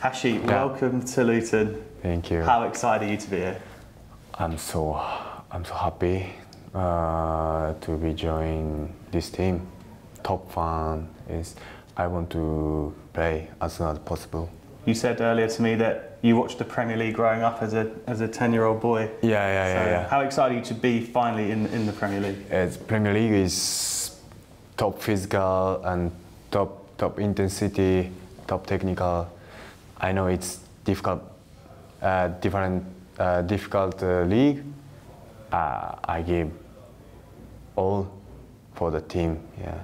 Hashi, Yeah. welcome to Luton. Thank you. How excited are you to be here? I'm so I'm so happy uh, to be joining this team. Top fan is I want to play as soon as possible. You said earlier to me that you watched the Premier League growing up as a as a ten year old boy. Yeah, yeah, So yeah, yeah. How excited are you to be finally in in the Premier League? As Premier League is top physical and top top intensity, top technical. I know it's difficult, uh, different, uh, difficult uh, league. Uh, I give all for the team. Yeah,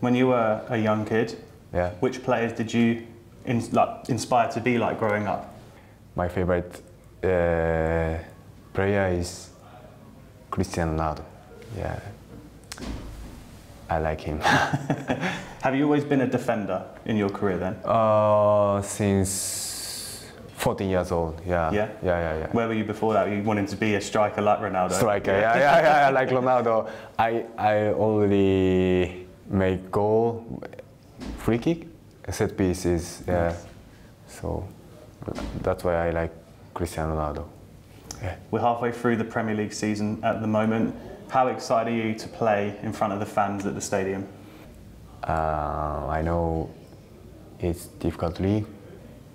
When you were a young kid, yeah. which players did you in, like, inspire to be like growing up? My favorite uh, player is Cristiano Ronaldo. Yeah, I like him. Have you always been a defender in your career then? uh, since 14 years old. Yeah. Yeah? Yeah, yeah, yeah. Where were you before that? You wanted to be a striker like Ronaldo? Striker. Yeah, yeah, yeah, yeah. Like Ronaldo. I I already make goal, free kick, set pieces. Yeah. So that's why I like Cristiano Ronaldo. Yeah. We're halfway through the Premier League season at the moment. How excited are you to play in front of the fans at the stadium? Uh, I know it's difficult league.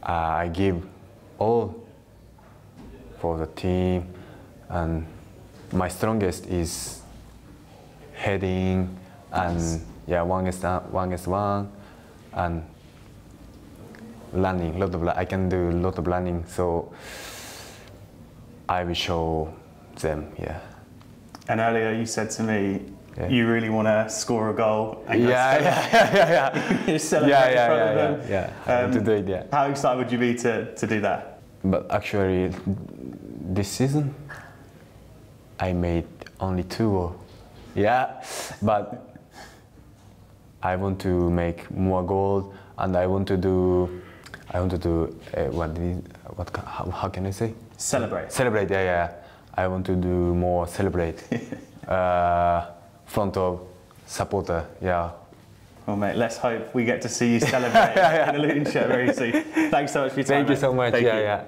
Uh, I give all for the team, and my strongest is heading and yeah, one against one against one, and running. Lot of I can do a lot of running, so I will show them. Yeah. And earlier you said to me, Yeah. you really want to score a goal. And Yeah, yeah, yeah, yeah, yeah. you celebrate yeah, yeah, yeah, yeah, them. yeah. I want to Um, do it, yeah. How excited would you be to, to do that? But actually, this season, I made only two. Yeah, but I want to make more goals, and I want to do, I want to do uh, what, what, how, how can I say? Celebrate. Celebrate, yeah, yeah. I want to do more celebrate, uh, front of supporter, yeah. Well, mate, let's hope we get to see you celebrate in a Luton shirt very soon. Thanks so much for your time. Thank you mate. so much, Thank yeah, you. yeah.